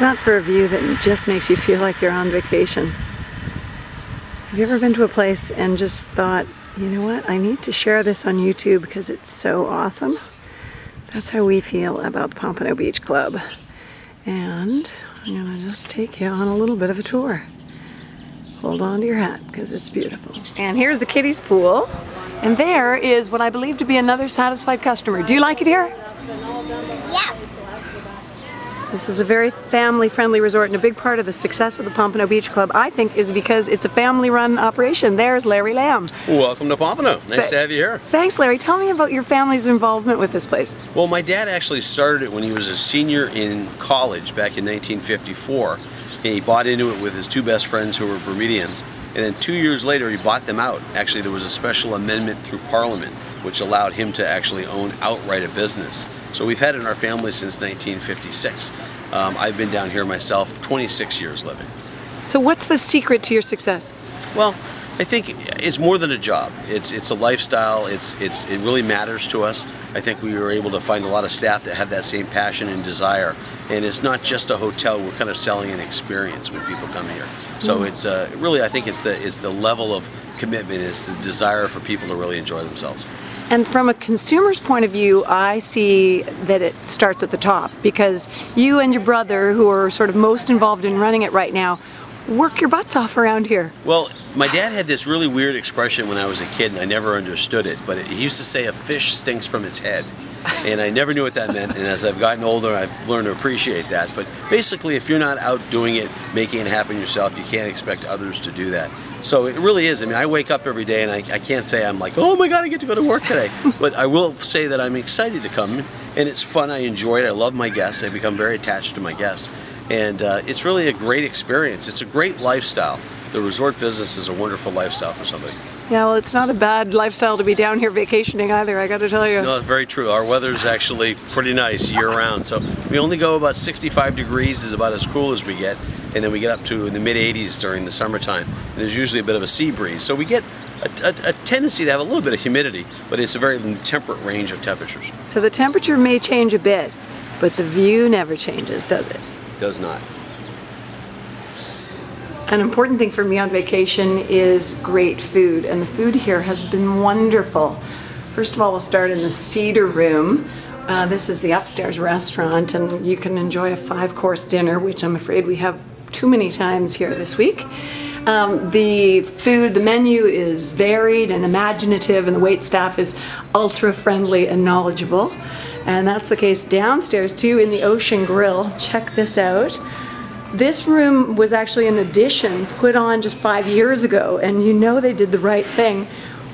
How's not for a view that just makes you feel like you're on vacation? Have you ever been to a place and just thought, you know what, I need to share this on YouTube because it's so awesome? That's how we feel about the Pompano Beach Club. And I'm gonna just take you on a little bit of a tour. Hold on to your hat because it's beautiful. And here's the kiddies pool. And there is what I believe to be another satisfied customer. Do you like it here? Yeah. This is a very family-friendly resort and a big part of the success of the Pompano Beach Club, I think, is because it's a family-run operation. There's Larry Lamb. Welcome to Pompano. Nice Th- to have you here. Thanks, Larry. Tell me about your family's involvement with this place. Well, my dad actually started it when he was a senior in college back in 1954. And he bought into it with his two best friends who were Bermudians. And then two years later, he bought them out. Actually, there was a special amendment through Parliament which allowed him to actually own outright a business. So we've had it in our family since 1956. Um, I've been down here myself 26 years living. So what's the secret to your success? Well, I think it's more than a job. It's it's a lifestyle. It's it's it really matters to us. I think we were able to find a lot of staff that have that same passion and desire. And it's not just a hotel. We're kind of selling an experience when people come here. So Mm. it's uh, really I think it's the it's the level of commitment. It's the desire for people to really enjoy themselves. And from a consumer's point of view, I see that it starts at the top because you and your brother, who are sort of most involved in running it right now, work your butts off around here. Well, my dad had this really weird expression when I was a kid, and I never understood it. But he used to say, "A fish stinks from its head," and I never knew what that meant. And as I've gotten older, I've learned to appreciate that. But basically, if you're not out doing it, making it happen yourself, you can't expect others to do that. So it really is. I mean, I wake up every day, and I, I can't say I'm like, "Oh my God, I get to go to work today," but I will say that I'm excited to come, and it's fun. I enjoy it. I love my guests. I become very attached to my guests and uh, it's really a great experience. It's a great lifestyle. The resort business is a wonderful lifestyle for somebody. Yeah, well, it's not a bad lifestyle to be down here vacationing either, I gotta tell you. No, it's very true. Our weather's actually pretty nice year round. So we only go about 65 degrees is about as cool as we get, and then we get up to in the mid 80s during the summertime. And there's usually a bit of a sea breeze, so we get a, a, a tendency to have a little bit of humidity, but it's a very temperate range of temperatures. So the temperature may change a bit, but the view never changes, does it? Does not. An important thing for me on vacation is great food, and the food here has been wonderful. First of all, we'll start in the Cedar Room. Uh, this is the upstairs restaurant, and you can enjoy a five course dinner, which I'm afraid we have too many times here this week. Um, the food, the menu is varied and imaginative, and the wait staff is ultra friendly and knowledgeable. And that's the case downstairs too in the Ocean Grill. Check this out. This room was actually an addition put on just five years ago, and you know they did the right thing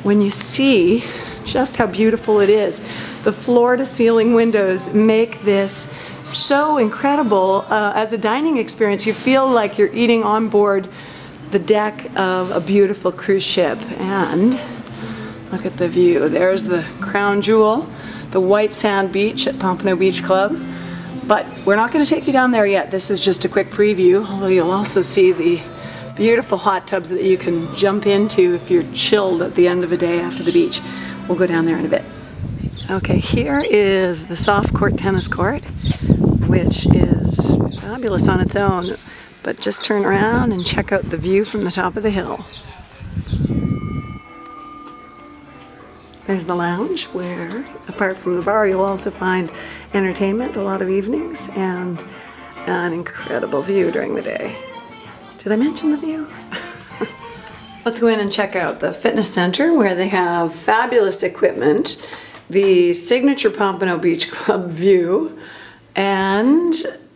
when you see just how beautiful it is. The floor to ceiling windows make this so incredible uh, as a dining experience. You feel like you're eating on board the deck of a beautiful cruise ship. And look at the view. There's the crown jewel, the white sand beach at Pompano Beach Club. But we're not going to take you down there yet. This is just a quick preview, although you'll also see the beautiful hot tubs that you can jump into if you're chilled at the end of a day after the beach. We'll go down there in a bit. Okay, here is the soft court tennis court, which is fabulous on its own. But just turn around and check out the view from the top of the hill. There's the lounge where, apart from the bar, you'll also find entertainment a lot of evenings and an incredible view during the day. Did I mention the view? Let's go in and check out the fitness center where they have fabulous equipment, the signature Pompano Beach Club view, and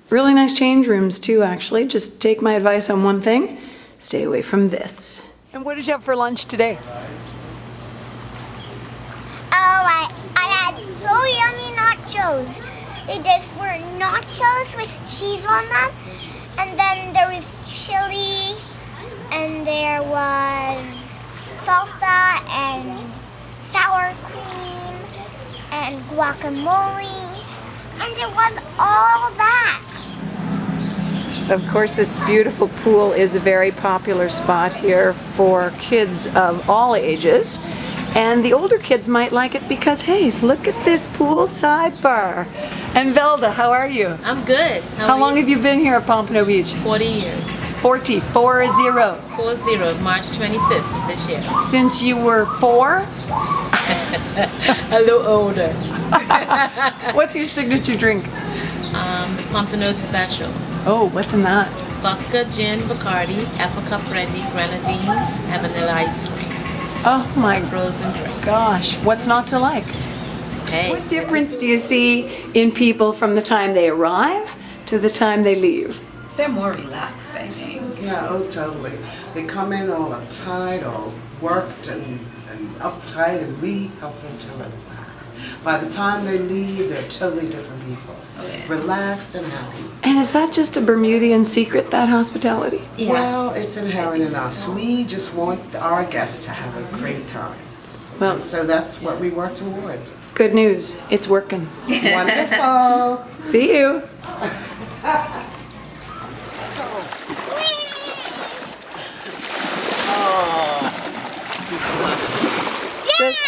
really nice change rooms too, actually. Just take my advice on one thing stay away from this. And what did you have for lunch today? I, I had so yummy nachos. They just were nachos with cheese on them. And then there was chili, and there was salsa, and sour cream, and guacamole. And it was all that. Of course, this beautiful pool is a very popular spot here for kids of all ages. And the older kids might like it because, hey, look at this poolside bar. And Velda, how are you? I'm good. How long have you been here at Pompano Beach? 40 years. 40, 4 0. 40, March 25th this year. Since you were four? A little older. What's your signature drink? Um, the Pompano Special. Oh, what's in that? Vodka, gin, Bacardi, apricot brandy, grenadine, and vanilla ice cream. Oh my Frozen drink. gosh, what's not to like? Hey. What difference do you see in people from the time they arrive to the time they leave? They're more relaxed, I think. Yeah, oh, totally. They come in all uptight, all worked and, and uptight, and we help them to relax. By the time they leave, they're totally different people. Yeah. Relaxed and happy. And is that just a Bermudian secret, that hospitality? Yeah. Well, it's inherent in us. We just want our guests to have a great time. Well, So that's what we work towards. good news, it's working. Wonderful. See you. Just,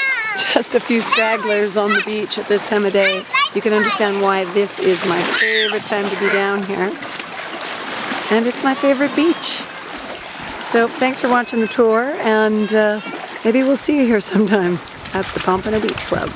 just a few stragglers on the beach at this time of day. You can understand why this is my favorite time to be down here. And it's my favorite beach. So thanks for watching the tour, and uh, maybe we'll see you here sometime at the Pompano Beach Club.